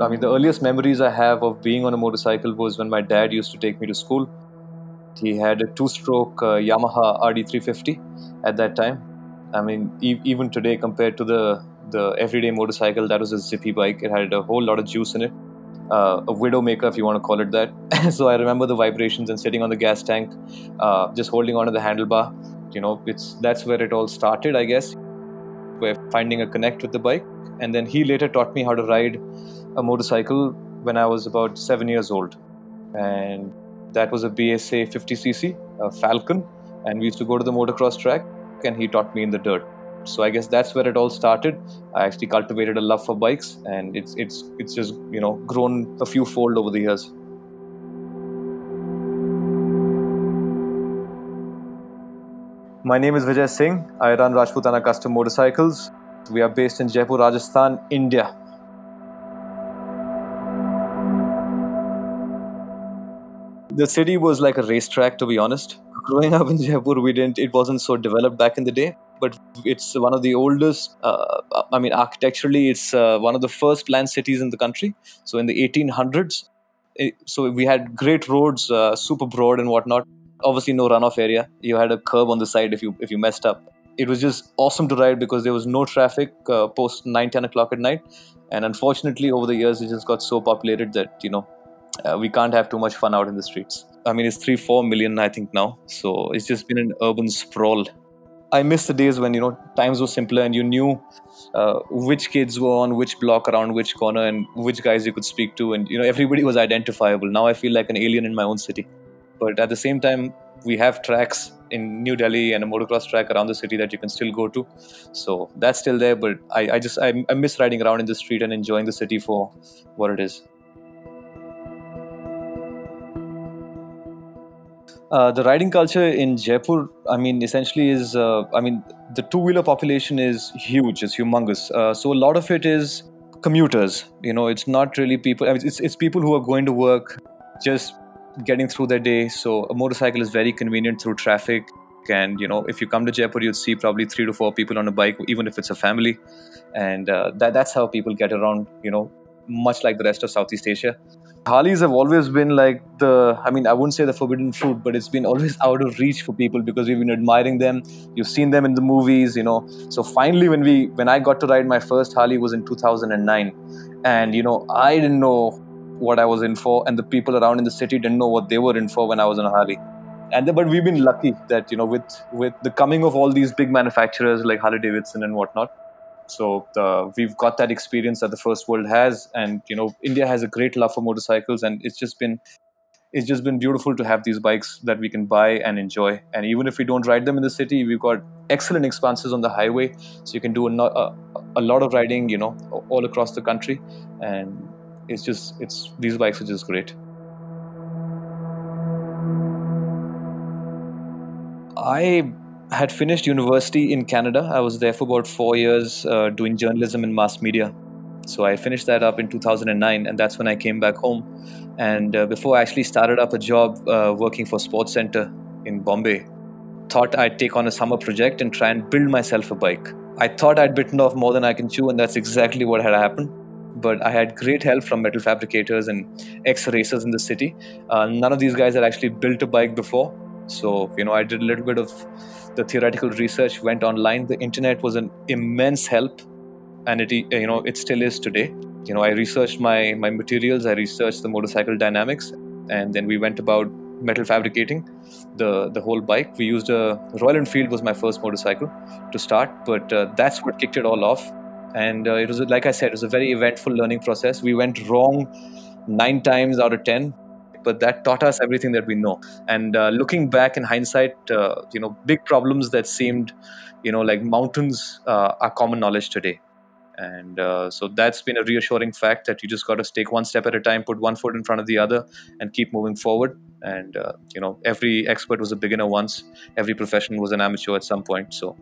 I mean, the earliest memories I have of being on a motorcycle was when my dad used to take me to school. He had a two-stroke uh, Yamaha RD350 at that time. I mean, e- even today, compared to the the everyday motorcycle, that was a zippy bike. It had a whole lot of juice in it. Uh, a widowmaker, if you want to call it that. so I remember the vibrations and sitting on the gas tank, uh, just holding onto the handlebar. You know, it's that's where it all started, I guess. Where finding a connect with the bike, and then he later taught me how to ride a motorcycle when I was about seven years old, and that was a BSA 50cc, a Falcon, and we used to go to the motocross track, and he taught me in the dirt. So I guess that's where it all started. I actually cultivated a love for bikes, and it's it's it's just you know grown a few fold over the years. My name is Vijay Singh. I run Rajputana Custom Motorcycles. We are based in Jaipur, Rajasthan, India. The city was like a racetrack, to be honest. Growing up in Jaipur, we didn't. It wasn't so developed back in the day, but it's one of the oldest. Uh, I mean, architecturally, it's uh, one of the first planned cities in the country. So in the 1800s, it, so we had great roads, uh, super broad and whatnot. Obviously, no runoff area. You had a curb on the side if you if you messed up. It was just awesome to ride because there was no traffic uh, post 9, 10 o'clock at night. And unfortunately, over the years, it just got so populated that you know uh, we can't have too much fun out in the streets. I mean, it's three, four million, I think now. So it's just been an urban sprawl. I miss the days when you know times were simpler and you knew uh, which kids were on which block around which corner and which guys you could speak to, and you know everybody was identifiable. Now I feel like an alien in my own city. But at the same time, we have tracks in New Delhi and a motocross track around the city that you can still go to. So that's still there. But I, I just I, I miss riding around in the street and enjoying the city for what it is. Uh, the riding culture in Jaipur, I mean, essentially is, uh, I mean, the two wheeler population is huge, it's humongous. Uh, so a lot of it is commuters. You know, it's not really people, I mean, it's, it's people who are going to work, just getting through their day. So a motorcycle is very convenient through traffic. And, you know, if you come to Jaipur, you'd see probably three to four people on a bike, even if it's a family. And uh, that, that's how people get around, you know, much like the rest of Southeast Asia. Harleys have always been like the, I mean, I wouldn't say the forbidden fruit, but it's been always out of reach for people because we've been admiring them. You've seen them in the movies, you know. So finally, when we, when I got to ride my first Harley was in 2009, and you know, I didn't know what I was in for, and the people around in the city didn't know what they were in for when I was on a Harley. And the, but we've been lucky that you know, with with the coming of all these big manufacturers like Harley Davidson and whatnot, so uh, we've got that experience that the first world has, and you know, India has a great love for motorcycles, and it's just been it's just been beautiful to have these bikes that we can buy and enjoy. And even if we don't ride them in the city, we've got excellent expanses on the highway, so you can do a, a, a lot of riding, you know, all across the country, and it's just it's these bikes are just great. I had finished university in Canada. I was there for about four years uh, doing journalism and mass media. So I finished that up in 2009, and that's when I came back home. And uh, before I actually started up a job uh, working for Sports Center in Bombay, thought I'd take on a summer project and try and build myself a bike. I thought I'd bitten off more than I can chew, and that's exactly what had happened. But I had great help from metal fabricators and ex racers in the city. Uh, none of these guys had actually built a bike before. So, you know, I did a little bit of the theoretical research went online. The internet was an immense help and it you know it still is today. You know i researched my my materials i researched the motorcycle dynamics and then we went about metal fabricating the the whole bike. We used a royal enfield was my first motorcycle to start but uh, that's what kicked it all off. And uh, it was like i said it was a very eventful learning process. We went wrong 9 times out of 10 but that taught us everything that we know. And uh, looking back in hindsight, uh, you know, big problems that seemed, you know, like mountains uh, are common knowledge today. And uh, so that's been a reassuring fact that you just got to take one step at a time, put one foot in front of the other, and keep moving forward. And uh, you know, every expert was a beginner once. Every profession was an amateur at some point. So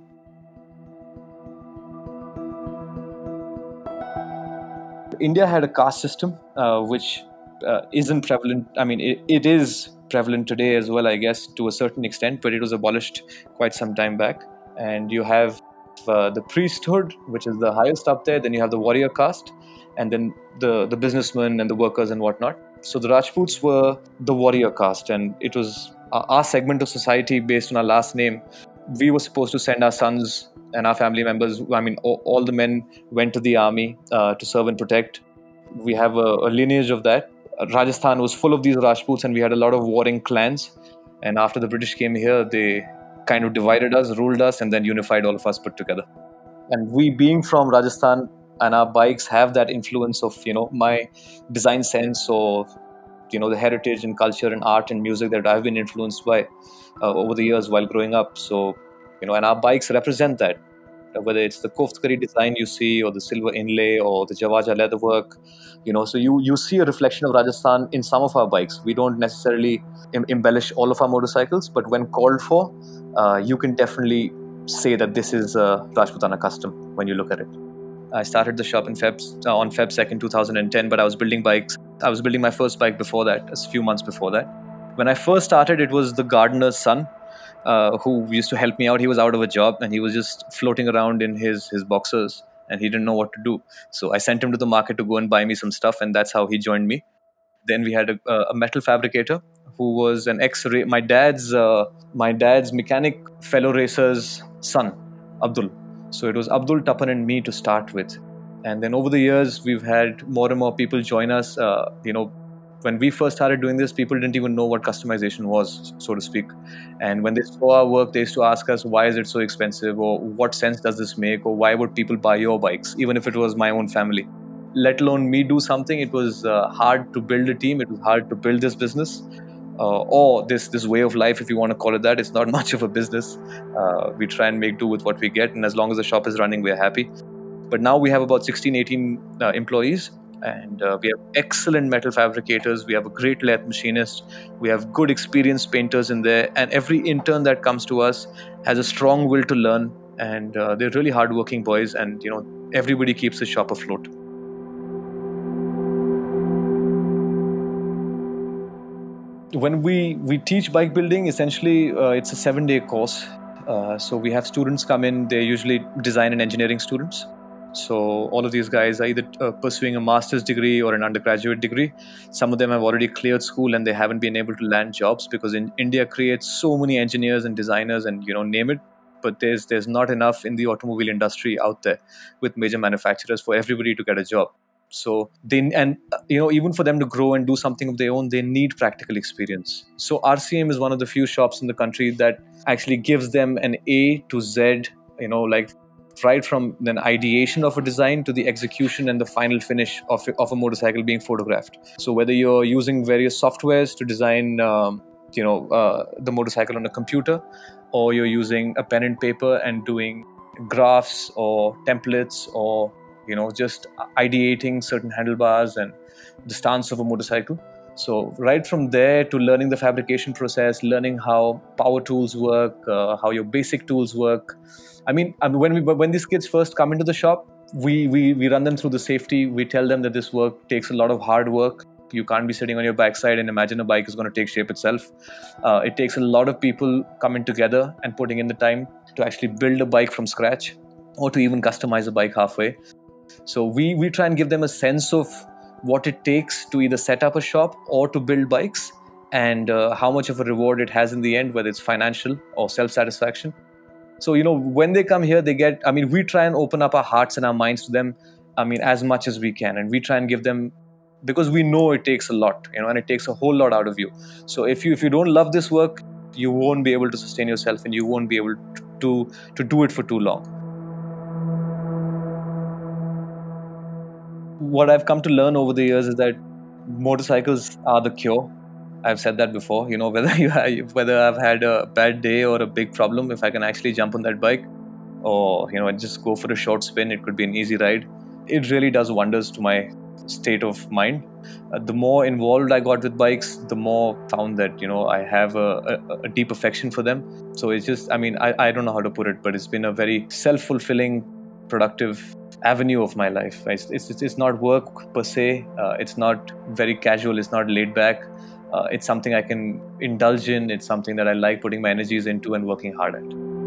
India had a caste system, uh, which uh, isn't prevalent. I mean, it, it is prevalent today as well, I guess, to a certain extent, but it was abolished quite some time back. And you have uh, the priesthood, which is the highest up there. Then you have the warrior caste, and then the the businessmen and the workers and whatnot. So the Rajputs were the warrior caste, and it was our segment of society based on our last name. We were supposed to send our sons and our family members. I mean, all, all the men went to the army uh, to serve and protect. We have a, a lineage of that. Rajasthan was full of these Rajputs, and we had a lot of warring clans. And after the British came here, they kind of divided us, ruled us, and then unified all of us put together. And we, being from Rajasthan, and our bikes have that influence of you know my design sense or you know the heritage and culture and art and music that I've been influenced by uh, over the years while growing up. So you know, and our bikes represent that. Whether it's the Koftgari design you see, or the silver inlay, or the Jawaja leatherwork, you know, so you you see a reflection of Rajasthan in some of our bikes. We don't necessarily em- embellish all of our motorcycles, but when called for, uh, you can definitely say that this is a Rajputana custom when you look at it. I started the shop in Feb uh, on Feb 2nd, 2010, but I was building bikes. I was building my first bike before that, a few months before that. When I first started, it was the gardener's son uh, who used to help me out. He was out of a job and he was just floating around in his his boxers and he didn't know what to do. So I sent him to the market to go and buy me some stuff, and that's how he joined me. Then we had a, a metal fabricator who was an ex my dad's uh, my dad's mechanic fellow racer's son, Abdul so it was Abdul Tapan and me to start with. And then over the years, we've had more and more people join us. Uh, you know, when we first started doing this, people didn't even know what customization was, so to speak. And when they saw our work, they used to ask us, why is it so expensive? Or what sense does this make? Or why would people buy your bikes, even if it was my own family? Let alone me do something. It was uh, hard to build a team, it was hard to build this business uh, or this this way of life, if you want to call it that. It's not much of a business. Uh, we try and make do with what we get, and as long as the shop is running, we're happy. But now we have about 16, 18 uh, employees, and uh, we have excellent metal fabricators. We have a great lathe machinist. We have good experienced painters in there, and every intern that comes to us has a strong will to learn, and uh, they're really hardworking boys. And you know, everybody keeps the shop afloat. when we we teach bike building essentially uh, it's a seven day course uh, so we have students come in they're usually design and engineering students so all of these guys are either uh, pursuing a master's degree or an undergraduate degree. Some of them have already cleared school and they haven't been able to land jobs because in india creates so many engineers and designers and you know name it but there's there's not enough in the automobile industry out there with major manufacturers for everybody to get a job. So they and you know even for them to grow and do something of their own they need practical experience. So rcm is one of the few shops in the country that actually gives them an a to z you know like right from an ideation of a design to the execution and the final finish of, of a motorcycle being photographed. So whether you're using various softwares to design um, you know uh, the motorcycle on a computer or you're using a pen and paper and doing graphs or templates or you know just ideating certain handlebars and the stance of a motorcycle so right from there to learning the fabrication process learning how power tools work uh, how your basic tools work. I mean, I mean when we when these kids first come into the shop we, we we run them through the safety. We tell them that this work takes a lot of hard work. You can't be sitting on your backside and imagine a bike is going to take shape itself. Uh, it takes a lot of people coming together and putting in the time to actually build a bike from scratch or to even customize a bike halfway. So we, we try and give them a sense of what it takes to either set up a shop or to build bikes and uh, how much of a reward it has in the end, whether it's financial or self satisfaction. So, you know, when they come here, they get, I mean, we try and open up our hearts and our minds to them, I mean, as much as we can. And we try and give them, because we know it takes a lot, you know, and it takes a whole lot out of you. So if you, if you don't love this work, you won't be able to sustain yourself and you won't be able to, to do it for too long. What I've come to learn over the years is that motorcycles are the cure. I've said that before. You know, whether you have, whether I've had a bad day or a big problem, if I can actually jump on that bike, or you know, just go for a short spin, it could be an easy ride. It really does wonders to my state of mind. Uh, the more involved I got with bikes, the more found that you know I have a, a, a deep affection for them. So it's just, I mean, I, I don't know how to put it, but it's been a very self-fulfilling, productive avenue of my life. It's, it's, it's not work per se, uh, it's not very casual, it's not laid back. Uh, it's something I can indulge in, it's something that I like putting my energies into and working hard at.